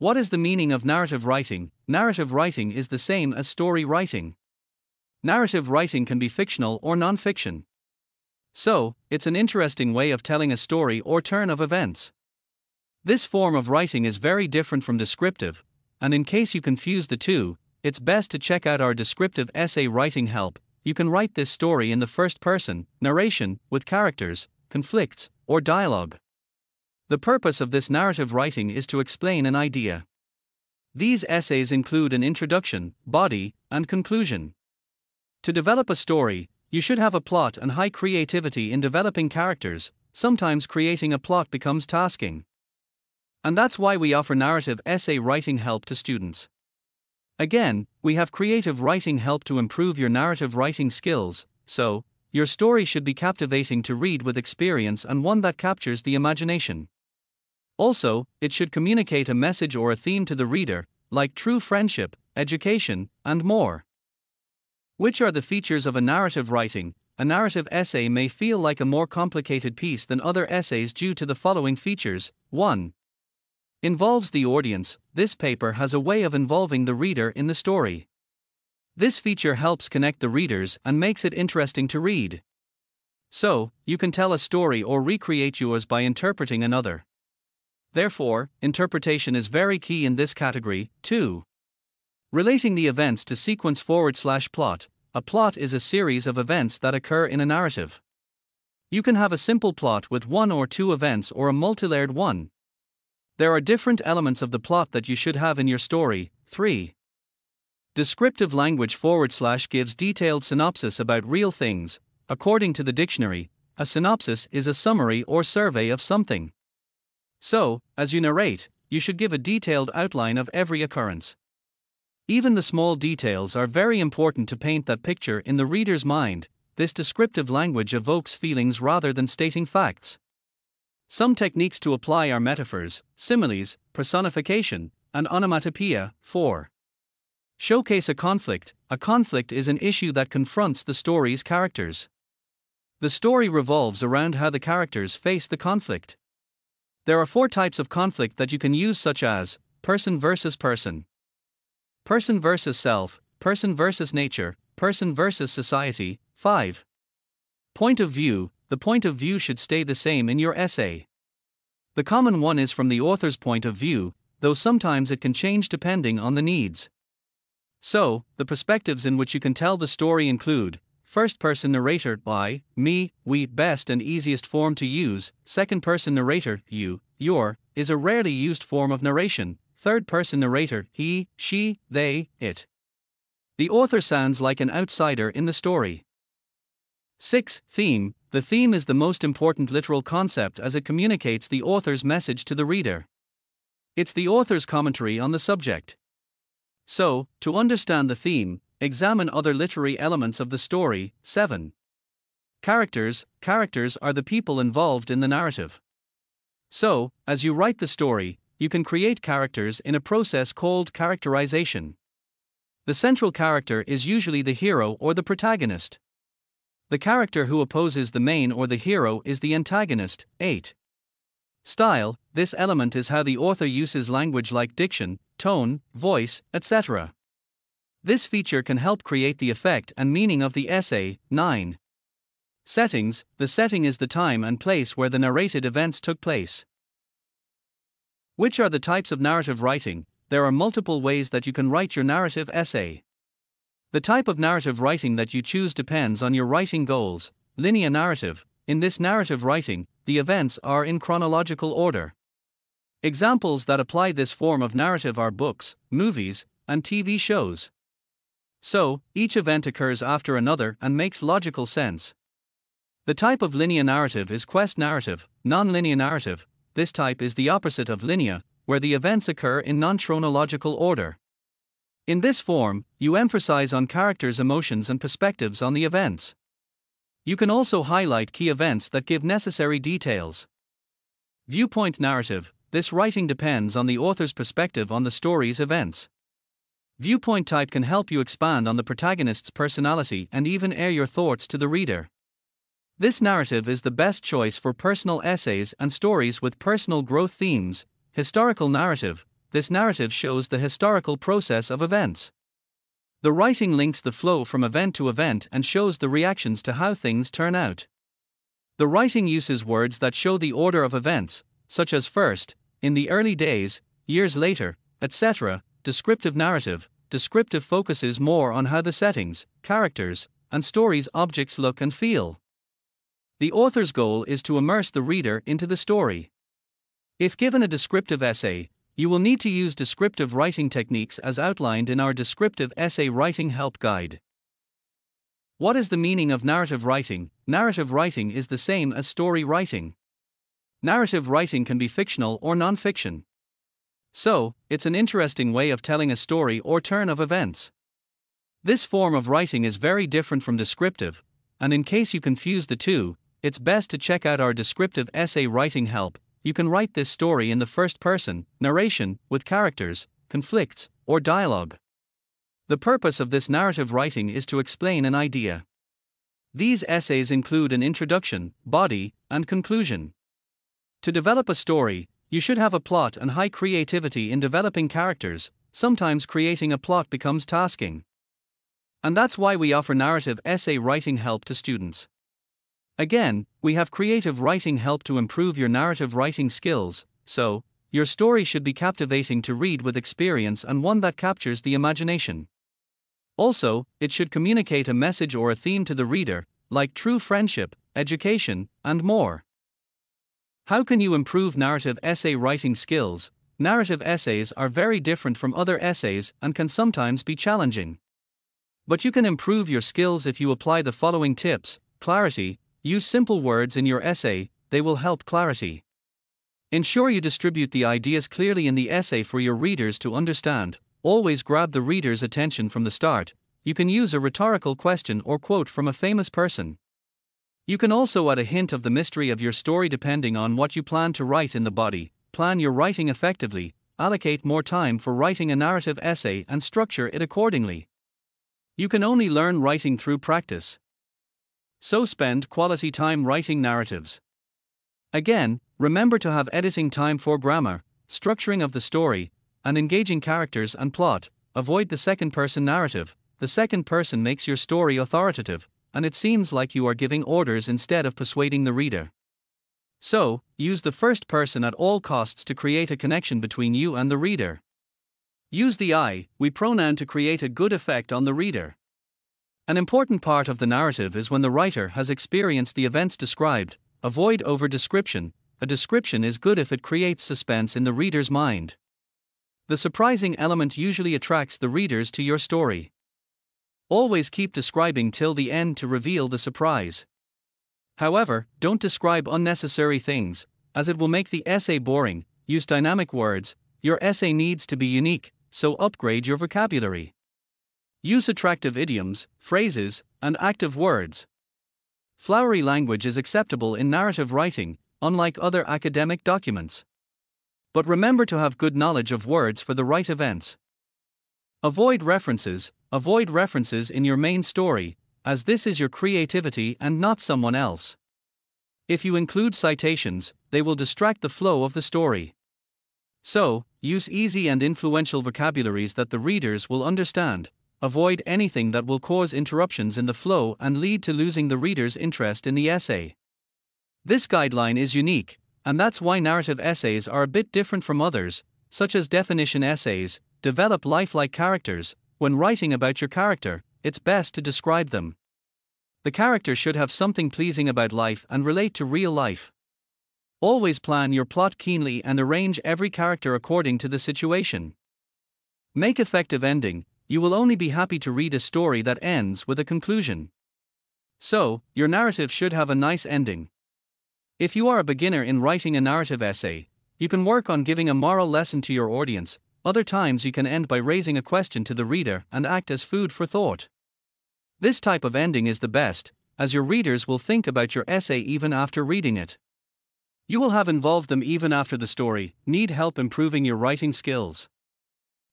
What is the meaning of narrative writing? Narrative writing is the same as story writing. Narrative writing can be fictional or non fiction. So, it's an interesting way of telling a story or turn of events. This form of writing is very different from descriptive, and in case you confuse the two, it's best to check out our descriptive essay writing help. You can write this story in the first person, narration, with characters, conflicts, or dialogue. The purpose of this narrative writing is to explain an idea. These essays include an introduction, body, and conclusion. To develop a story, you should have a plot and high creativity in developing characters, sometimes creating a plot becomes tasking. And that's why we offer narrative essay writing help to students. Again, we have creative writing help to improve your narrative writing skills, so, your story should be captivating to read with experience and one that captures the imagination. Also, it should communicate a message or a theme to the reader, like true friendship, education, and more. Which are the features of a narrative writing? A narrative essay may feel like a more complicated piece than other essays due to the following features 1. Involves the audience, this paper has a way of involving the reader in the story. This feature helps connect the readers and makes it interesting to read. So, you can tell a story or recreate yours by interpreting another. Therefore, interpretation is very key in this category, too. Relating the events to sequence forward slash plot, a plot is a series of events that occur in a narrative. You can have a simple plot with one or two events or a multilayered one. There are different elements of the plot that you should have in your story. 3. Descriptive language forward slash gives detailed synopsis about real things. According to the dictionary, a synopsis is a summary or survey of something. So, as you narrate, you should give a detailed outline of every occurrence. Even the small details are very important to paint that picture in the reader's mind. This descriptive language evokes feelings rather than stating facts. Some techniques to apply are metaphors, similes, personification, and onomatopoeia. 4. Showcase a conflict. A conflict is an issue that confronts the story's characters. The story revolves around how the characters face the conflict. There are four types of conflict that you can use, such as person versus person, person versus self, person versus nature, person versus society. 5. Point of view the point of view should stay the same in your essay. The common one is from the author's point of view, though sometimes it can change depending on the needs. So, the perspectives in which you can tell the story include First person narrator, I, me, we, best and easiest form to use. Second person narrator, you, your, is a rarely used form of narration. Third person narrator, he, she, they, it. The author sounds like an outsider in the story. 6. Theme The theme is the most important literal concept as it communicates the author's message to the reader. It's the author's commentary on the subject. So, to understand the theme, Examine other literary elements of the story. 7. Characters Characters are the people involved in the narrative. So, as you write the story, you can create characters in a process called characterization. The central character is usually the hero or the protagonist. The character who opposes the main or the hero is the antagonist. 8. Style This element is how the author uses language like diction, tone, voice, etc. This feature can help create the effect and meaning of the essay. 9. Settings The setting is the time and place where the narrated events took place. Which are the types of narrative writing? There are multiple ways that you can write your narrative essay. The type of narrative writing that you choose depends on your writing goals. Linear narrative In this narrative writing, the events are in chronological order. Examples that apply this form of narrative are books, movies, and TV shows. So, each event occurs after another and makes logical sense. The type of linear narrative is quest narrative, non-linear narrative. This type is the opposite of linear, where the events occur in non-chronological order. In this form, you emphasize on characters' emotions and perspectives on the events. You can also highlight key events that give necessary details. Viewpoint narrative this writing depends on the author's perspective on the story's events. Viewpoint type can help you expand on the protagonist's personality and even air your thoughts to the reader. This narrative is the best choice for personal essays and stories with personal growth themes. Historical narrative this narrative shows the historical process of events. The writing links the flow from event to event and shows the reactions to how things turn out. The writing uses words that show the order of events, such as first, in the early days, years later, etc. Descriptive narrative. Descriptive focuses more on how the settings, characters, and stories objects look and feel. The author's goal is to immerse the reader into the story. If given a descriptive essay, you will need to use descriptive writing techniques as outlined in our Descriptive Essay Writing Help Guide. What is the meaning of narrative writing? Narrative writing is the same as story writing. Narrative writing can be fictional or non fiction. So, it's an interesting way of telling a story or turn of events. This form of writing is very different from descriptive, and in case you confuse the two, it's best to check out our descriptive essay writing help you can write this story in the first person, narration, with characters, conflicts, or dialogue. The purpose of this narrative writing is to explain an idea. These essays include an introduction, body, and conclusion. To develop a story, you should have a plot and high creativity in developing characters, sometimes creating a plot becomes tasking. And that's why we offer narrative essay writing help to students. Again, we have creative writing help to improve your narrative writing skills, so, your story should be captivating to read with experience and one that captures the imagination. Also, it should communicate a message or a theme to the reader, like true friendship, education, and more. How can you improve narrative essay writing skills? Narrative essays are very different from other essays and can sometimes be challenging. But you can improve your skills if you apply the following tips clarity, Use simple words in your essay, they will help clarity. Ensure you distribute the ideas clearly in the essay for your readers to understand. Always grab the reader's attention from the start. You can use a rhetorical question or quote from a famous person. You can also add a hint of the mystery of your story depending on what you plan to write in the body. Plan your writing effectively, allocate more time for writing a narrative essay, and structure it accordingly. You can only learn writing through practice. So spend quality time writing narratives. Again, remember to have editing time for grammar, structuring of the story, and engaging characters and plot. Avoid the second person narrative. The second person makes your story authoritative, and it seems like you are giving orders instead of persuading the reader. So, use the first person at all costs to create a connection between you and the reader. Use the I, we pronoun to create a good effect on the reader. An important part of the narrative is when the writer has experienced the events described. Avoid over description. A description is good if it creates suspense in the reader's mind. The surprising element usually attracts the readers to your story. Always keep describing till the end to reveal the surprise. However, don't describe unnecessary things, as it will make the essay boring. Use dynamic words. Your essay needs to be unique, so upgrade your vocabulary. Use attractive idioms, phrases, and active words. Flowery language is acceptable in narrative writing, unlike other academic documents. But remember to have good knowledge of words for the right events. Avoid references, avoid references in your main story, as this is your creativity and not someone else. If you include citations, they will distract the flow of the story. So, use easy and influential vocabularies that the readers will understand, avoid anything that will cause interruptions in the flow and lead to losing the reader's interest in the essay. This guideline is unique, and that's why narrative essays are a bit different from others, such as definition essays. Develop lifelike characters. When writing about your character, it's best to describe them. The character should have something pleasing about life and relate to real life. Always plan your plot keenly and arrange every character according to the situation. Make effective ending, you will only be happy to read a story that ends with a conclusion. So, your narrative should have a nice ending. If you are a beginner in writing a narrative essay, you can work on giving a moral lesson to your audience. Other times, you can end by raising a question to the reader and act as food for thought. This type of ending is the best, as your readers will think about your essay even after reading it. You will have involved them even after the story. Need help improving your writing skills?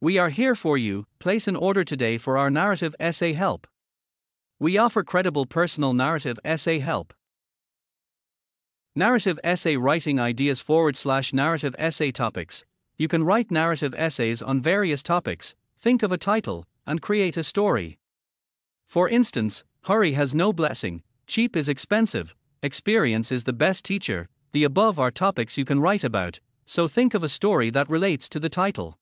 We are here for you. Place an order today for our narrative essay help. We offer credible personal narrative essay help. Narrative essay writing ideas forward slash narrative essay topics. You can write narrative essays on various topics, think of a title, and create a story. For instance, hurry has no blessing, cheap is expensive, experience is the best teacher. The above are topics you can write about, so think of a story that relates to the title.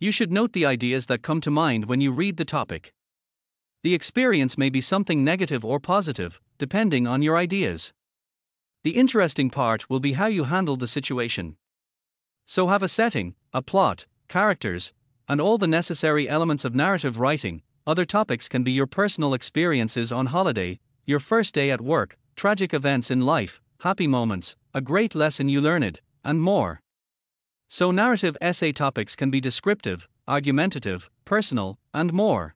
You should note the ideas that come to mind when you read the topic. The experience may be something negative or positive, depending on your ideas. The interesting part will be how you handle the situation. So have a setting, a plot, characters, and all the necessary elements of narrative writing. Other topics can be your personal experiences on holiday, your first day at work, tragic events in life, happy moments, a great lesson you learned, and more. So, narrative essay topics can be descriptive, argumentative, personal, and more.